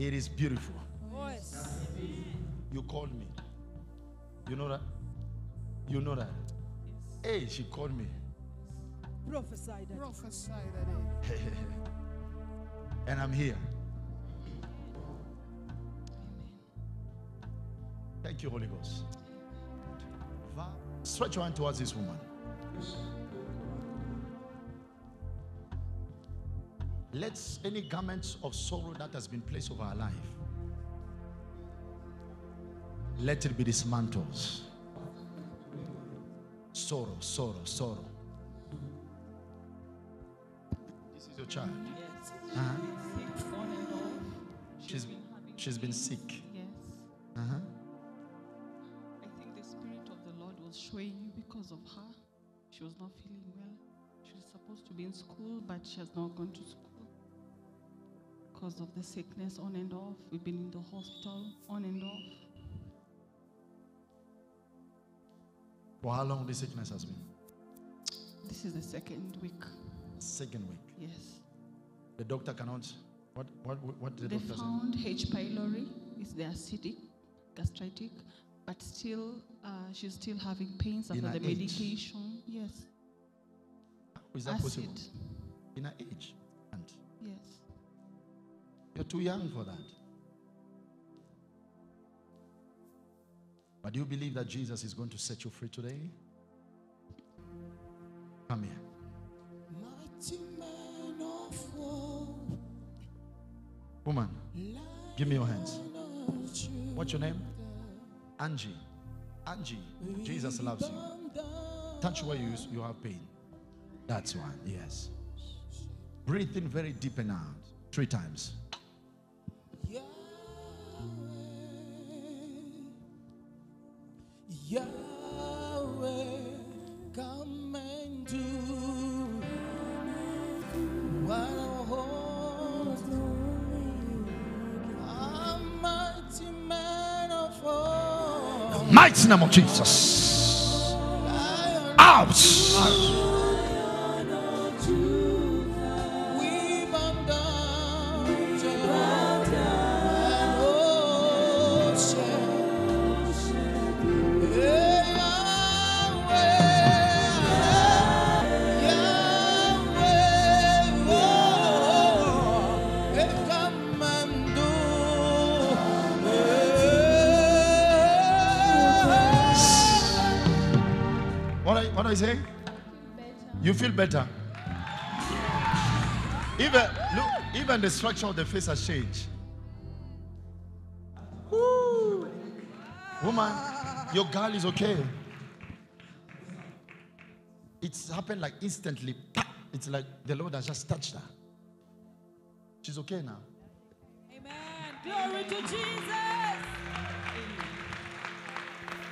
It is beautiful. Yes. You called me. You know that? You know that? Hey, she called me. Prophesy that. Prophesy that eh? and I'm here. Thank you, Holy Ghost. Stretch your hand towards this woman. Let's any garments of sorrow that has been placed over our life. Let it be dismantled. Sorrow, sorrow, sorrow. This is your child. Yes. Uh-huh. Sick on and off. She's been she's been sick. Yes. Uh-huh. I think the Spirit of the Lord was showing you because of her. She was not feeling well. She was supposed to be in school, but she has not gone to school. Because of the sickness on and off. We've been in the hospital on and off. For how long this sickness has been? This is the second week. Second week. Yes. The doctor cannot. What what what did the they doctor say? found H. pylori. It's the acidic, gastritic, but still, uh, she's still having pains after the age? medication. Yes. Is that Acid. possible? In her age. And Yes. You're too young for that. But do you believe that Jesus is going to set you free today? Come here. Mighty man of war, Woman, give me your hands. Lion of Judah, What's your name? Angie. Angie, Jesus loves you. Touch where you, you have pain. That's one, yes. Breathe in very deep and out. Three times. Mighty name of Jesus. Lion Out. Oh, oh, oh, What are, what are you saying? You feel better. Even look, even the structure of the face has changed. Woo. Woman, your girl is okay. It's happened like instantly. It's like the Lord has just touched her. She's okay now. Amen. Glory to Jesus.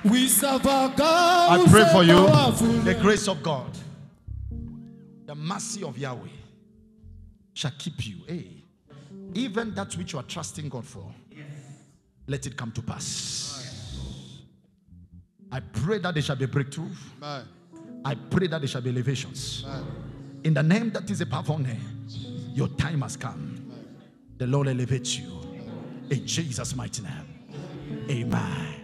I pray for you the grace of God, the mercy of Yahweh shall keep you. Hey, even that which you are trusting God for, let it come to pass. I pray that there shall be breakthrough. I pray that there shall be elevations. In the name that is above all name, your time has come. The Lord elevates you. In Jesus' mighty name. Amen.